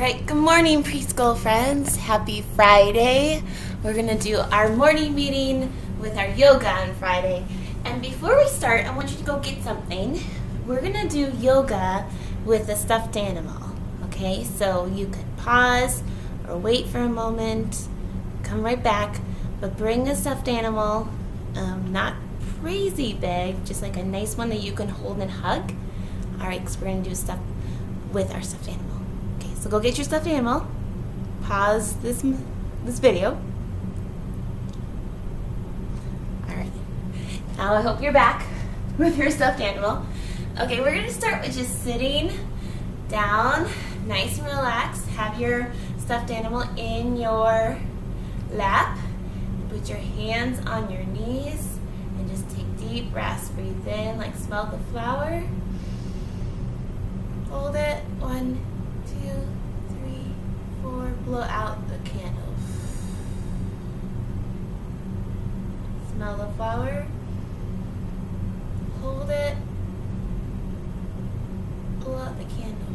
right, good morning, preschool friends. Happy Friday. We're going to do our morning meeting with our yoga on Friday. And before we start, I want you to go get something. We're going to do yoga with a stuffed animal. Okay, so you can pause or wait for a moment, come right back, but bring a stuffed animal, um, not crazy big, just like a nice one that you can hold and hug. All right, because we're going to do stuff with our stuffed animal. So go get your stuffed animal. Pause this this video. All right. Now I hope you're back with your stuffed animal. Okay, we're gonna start with just sitting down, nice and relaxed. Have your stuffed animal in your lap. Put your hands on your knees and just take deep breaths. Breathe in, like smell the flower. Hold it. One, four. Blow out the candle. Smell the flower. Hold it. Blow out the candle.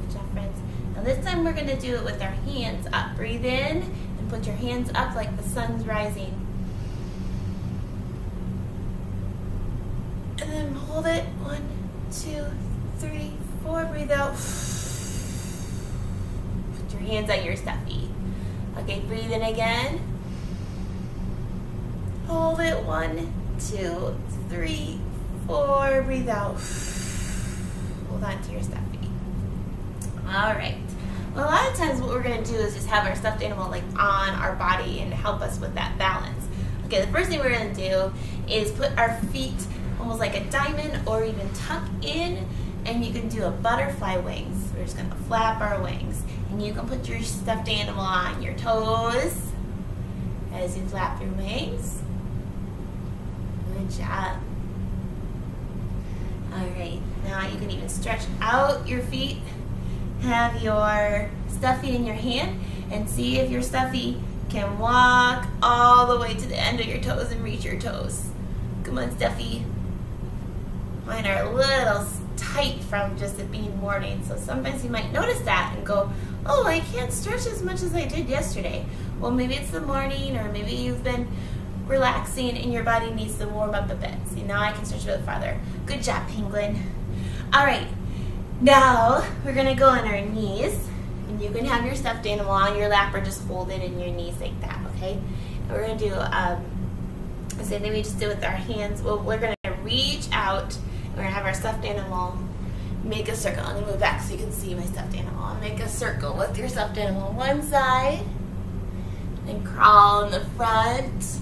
Good job, friends. Now this time we're going to do it with our hands up. Breathe in and put your hands up like the sun's rising. And then hold it. One, two, three, Breathe out. Put your hands on your stuffy. Okay, breathe in again. Hold it. One, two, three, four. Breathe out. Hold on to your stuffy. All right. Well, a lot of times what we're going to do is just have our stuffed animal like on our body and help us with that balance. Okay, the first thing we're going to do is put our feet almost like a diamond or even tuck in and you can do a butterfly wings. We're just to flap our wings and you can put your stuffed animal on your toes as you flap your wings. Good job. All right, now you can even stretch out your feet have your stuffy in your hand and see if your stuffy can walk all the way to the end of your toes and reach your toes. Come on, stuffy. Are a little tight from just it being morning, so sometimes you might notice that and go, oh, I can't stretch as much as I did yesterday. Well, maybe it's the morning or maybe you've been relaxing and your body needs to warm up a bit. See, now I can stretch a bit farther. Good job, penguin. All right, now, we're gonna go on our knees, and you can have your stuffed animal on your lap or just hold it in your knees like that, okay? And we're gonna do um, the same thing we just did with our hands. Well, we're gonna reach out, we're gonna have our stuffed animal make a circle. I'm gonna move back so you can see my stuffed animal. Make a circle with your stuffed animal on one side, and crawl in the front,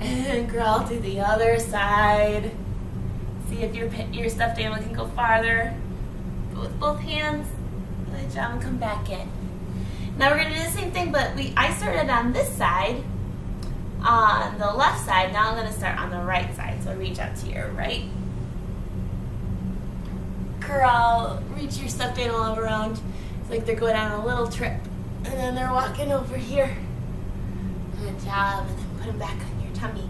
and crawl to the other side. See if your, your stuffed animal can go farther. With both hands. Good job and come back in. Now we're gonna do the same thing, but we I started on this side, uh, on the left side. Now I'm gonna start on the right side. So reach out to your right. Crawl, reach your stuffed animal around. It's like they're going on a little trip. And then they're walking over here. Good job. And then put them back on your tummy.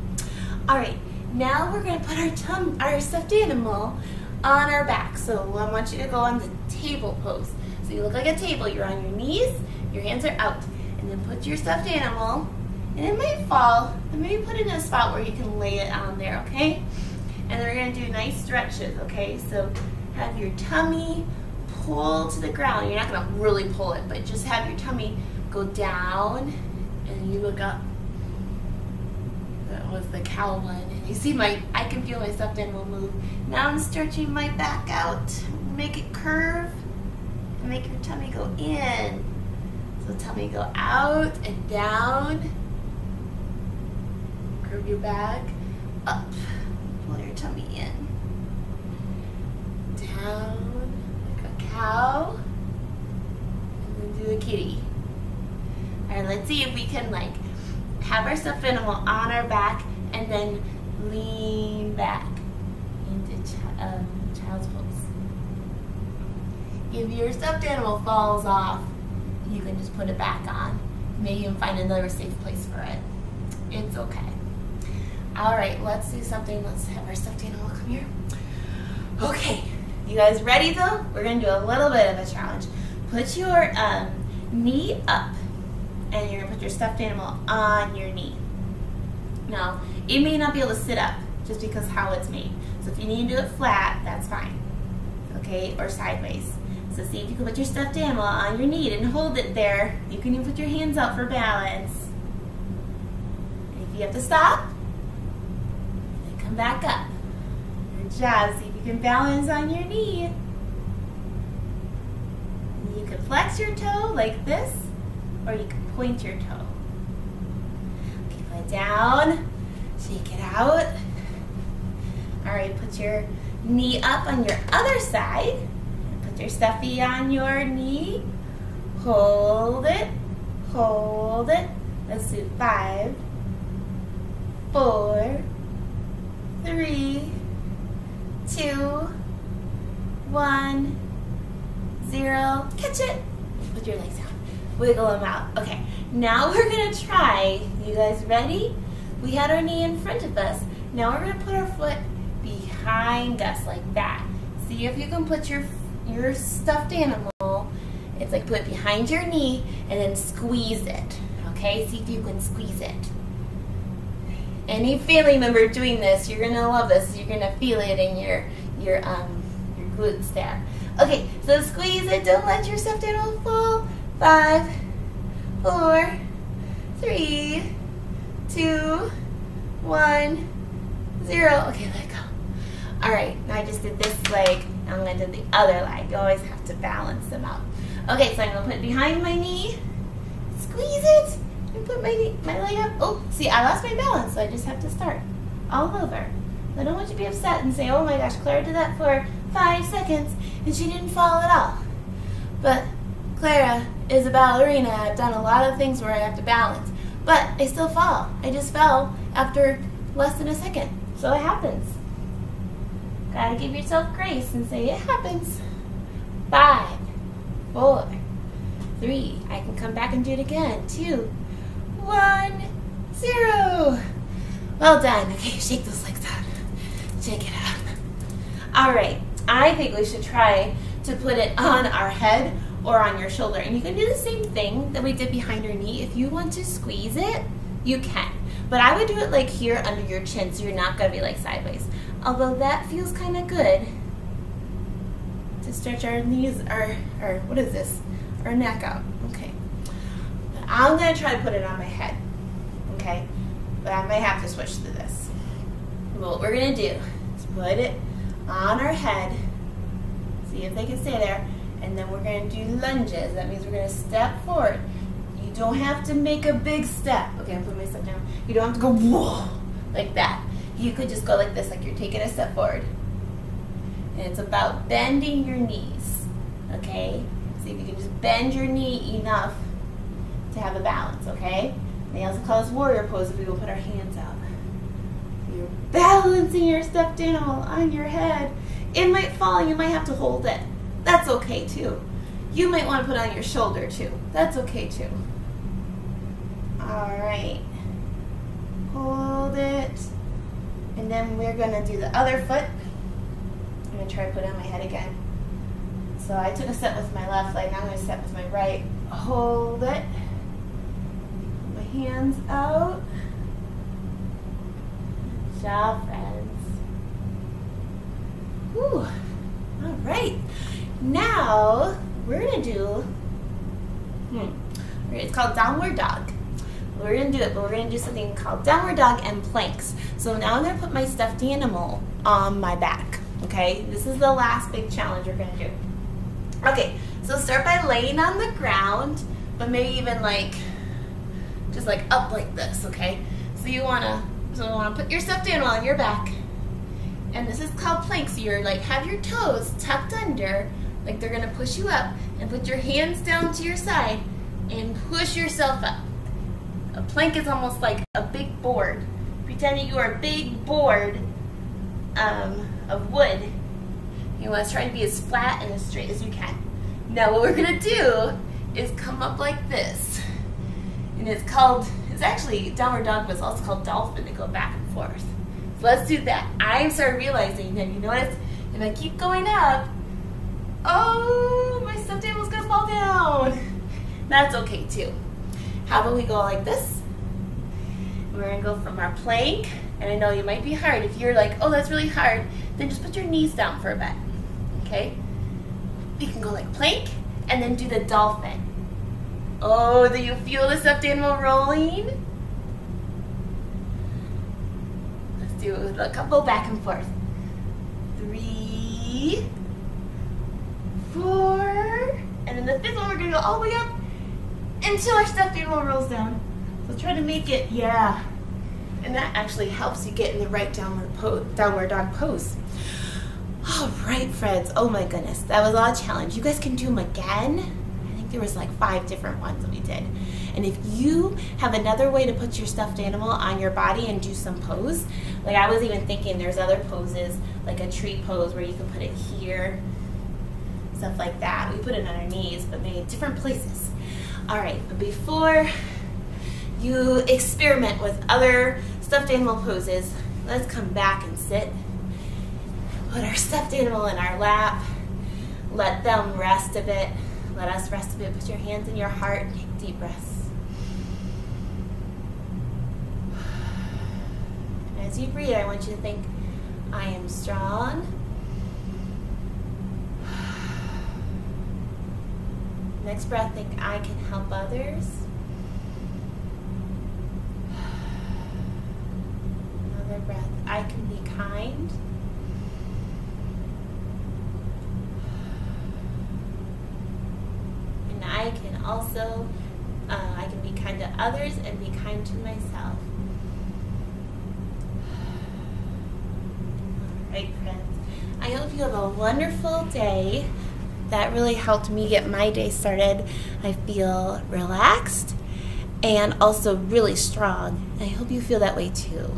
All right. Now we're going to put our, tum our stuffed animal on our back. So I want you to go on the table pose. So you look like a table. You're on your knees, your hands are out. And then put your stuffed animal, and it might fall, and maybe put it in a spot where you can lay it on there, okay? And then we're to do nice stretches, okay? So have your tummy pull to the ground. You're not to really pull it, but just have your tummy go down, and you look up that was the cow one. And you see my, I can feel my animal move. Now I'm stretching my back out. Make it curve. And make your tummy go in. So tummy go out and down. Curve your back. Up. Pull your tummy in. Down like a cow. And then do a kitty. Alright, let's see if we can like have our stuffed animal on our back and then lean back into ch um, child's pose. If your stuffed animal falls off, you can just put it back on. Maybe even find another safe place for it. It's okay. All right, let's do something. Let's have our stuffed animal come here. Okay, You guys ready though? We're gonna do a little bit of a challenge. Put your um, knee up and you're gonna put your stuffed animal on your knee. Now, it may not be able to sit up just because how it's made. So if you need to do it flat, that's fine. Okay, or sideways. So see if you can put your stuffed animal on your knee and hold it there. You can even put your hands out for balance. And if you have to stop, back up. Good job. See if you can balance on your knee. You can flex your toe like this, or you can point your toe. Okay, put it down. Shake it out. All right, put your knee up on your other side. Put your stuffy on your knee. Hold it, hold it. Let's do five, four, three, two, one, zero. Catch it. Put your legs down. Wiggle them out. Okay, now we're gonna try. You guys ready? We had our knee in front of us. Now we're gonna put our foot behind us like that. See if you can put your your stuffed animal, it's like put it behind your knee and then squeeze it. Okay, see if you can squeeze it. Any family member doing this, you're gonna love this. You're gonna feel it in your your um your glutes there. Okay, so squeeze it. Don't let your stuffed animal fall. Five, four, three, two, one, zero. Okay, let go. All right, now I just did this leg. Now I'm gonna do the other leg. You always have to balance them out. Okay, so I'm gonna put it behind my knee, squeeze it, and put my my leg up. Oh, see, I lost my balance, so I just have to start all over. I don't want you to be upset and say, oh my gosh, Clara did that for five seconds and she didn't fall at all. But Clara is a ballerina. I've done a lot of things where I have to balance, but I still fall. I just fell after less than a second. So it happens. Gotta give yourself grace and say it happens. Five, four, three. I can come back and do it again. Two, one, zero. Well done. Okay, shake those legs out. Shake it out. All right, I think we should try to put it on our head or on your shoulder. And you can do the same thing that we did behind your knee. If you want to squeeze it, you can. But I would do it like here under your chin so you're not gonna be like sideways. Although that feels kind of good to stretch our knees, our, our, what is this? Our neck out, okay. But I'm gonna try to put it on my head, okay? But I may have to switch to this. what we're gonna do is put it on our head, see if they can stay there, and then we're gonna do lunges. That means we're gonna step forward. You don't have to make a big step. Okay, I'm putting my step down. You don't have to go whoa, like that. You could just go like this, like you're taking a step forward. And it's about bending your knees, okay? See if you can just bend your knee enough to have a balance, okay? They also call this warrior pose if we will put our hands out. You're balancing your stuffed animal on your head. It might fall, you might have to hold it. That's okay too. You might want to put on your shoulder too. That's okay too. All right. Hold it. And then we're gonna do the other foot. I'm gonna try to put on my head again. So I took a step with my left leg, now I'm gonna step with my right. Hold it. Hands out. Good job, friends. Whew. All right. Now we're gonna do, hmm, it's called downward dog. We're gonna do it, but we're gonna do something called downward dog and planks. So now I'm gonna put my stuffed animal on my back, okay? This is the last big challenge we're gonna do. Okay, so start by laying on the ground, but maybe even like, just like up like this, okay? So you wanna, so you wanna put your stuffed animal on your back, and this is called planks. So you're like, have your toes tucked under, like they're gonna push you up, and put your hands down to your side, and push yourself up. A plank is almost like a big board. Pretending you are a big board um, of wood. You want to try to be as flat and as straight as you can. Now what we're going to do is come up like this. And it's called, it's actually, downward dog but it's also called dolphin to go back and forth. So let's do that. I started realizing that you notice If I keep going up, oh, my stuffed table's gonna fall down. That's okay too. How about we go like this? We're gonna go from our plank, and I know you might be hard. If you're like, oh, that's really hard, then just put your knees down for a bit, okay? We can go like plank, and then do the dolphin. Oh, do you feel the stuffed animal rolling? Let's do a couple back and forth. Three, four, and then the fifth one we're gonna go all the way up until our stuffed animal rolls down. So try to make it, yeah. And that actually helps you get in the right downward, downward dog pose. All right, friends. Oh my goodness, that was a lot of challenge. You guys can do them again. There was like five different ones that we did. And if you have another way to put your stuffed animal on your body and do some pose, like I was even thinking there's other poses, like a tree pose where you can put it here, stuff like that. We put it on our knees, but maybe different places. All right, but before you experiment with other stuffed animal poses, let's come back and sit. Put our stuffed animal in our lap. Let them rest a bit. Let us rest a bit. Put your hands in your heart and take deep breaths. And as you breathe, I want you to think, I am strong. Next breath, think, I can help others. Another breath, I can be kind. And I can also, uh, I can be kind to others and be kind to myself. All right, friends. I hope you have a wonderful day. That really helped me get my day started. I feel relaxed and also really strong. I hope you feel that way too.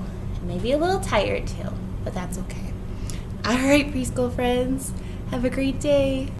Maybe a little tired too, but that's okay. All right, preschool friends, have a great day.